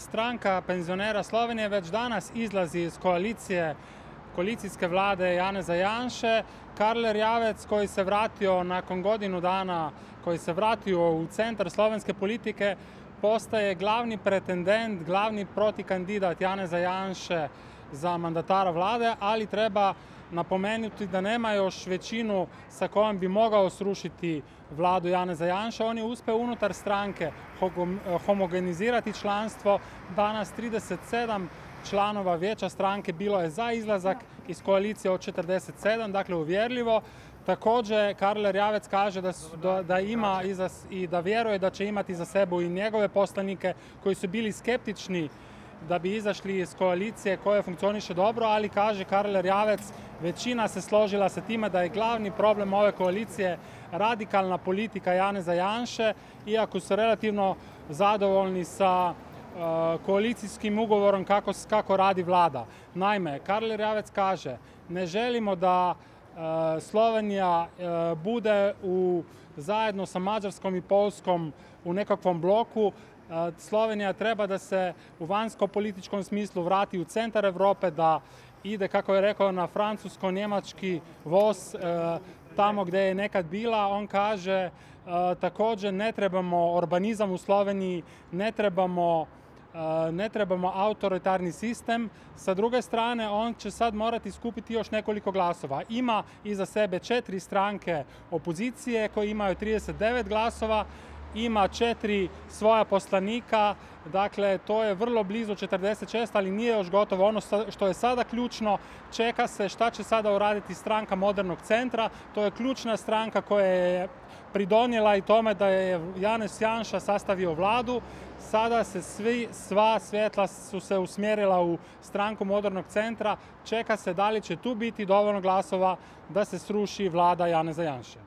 Stranka penzionera Slovenije već danas izlazi iz koalicije koalicijske vlade Janeza Janše. Karler Javec koji se vratio nakon godinu dana, koji se vratio u centar slovenske politike, postaje glavni pretendent, glavni protikandidat Janeza Janše za mandatara vlade, ali treba napomenuti da nema još većinu sa kojom bi mogao srušiti vladu Janeza Janša. On je uspeo unutar stranke homogenizirati članstvo. Danas 37 članova vijeća stranke bilo je za izlazak iz koalicije od 47, dakle uvjerljivo. Također, Karler Javec kaže da, da, da ima iza, i da vjeruje da će imati za sebe i njegove poslanike koji su bili skeptični da bi izašli iz koalicije koja funkcioniše dobro, ali kaže Karler Javec, većina se složila sa time da je glavni problem ove koalicije radikalna politika Janeza Janše, iako su relativno zadovoljni sa koalicijskim ugovorom kako, kako radi vlada. Naime, Karler Javec kaže, ne želimo da Slovenija bude u, zajedno sa Mađarskom i Polskom u nekakvom bloku, Slovenija treba da se u vanjsko-političkom smislu vrati u centar Evrope, da ide, kako je rekao, na francusko-njemački voz tamo gdje je nekad bila. On kaže također ne trebamo urbanizam u Sloveniji, ne trebamo ne trebamo autoritarni sistem. Sa druge strane, on će sad morati skupiti još nekoliko glasova. Ima iza sebe četiri stranke opozicije koje imaju 39 glasova, ima četiri svoja poslanika, dakle to je vrlo blizu 46, ali nije još gotovo. Ono što je sada ključno, čeka se šta će sada uraditi stranka Modernog centra, to je ključna stranka koja je pridonijela i tome da je Janez Janša sastavio vladu. Sada se svi, sva svjetla su se usmjerila u stranku Modernog centra. Čeka se da li će tu biti dovoljno glasova da se sruši vlada Janeza Janše.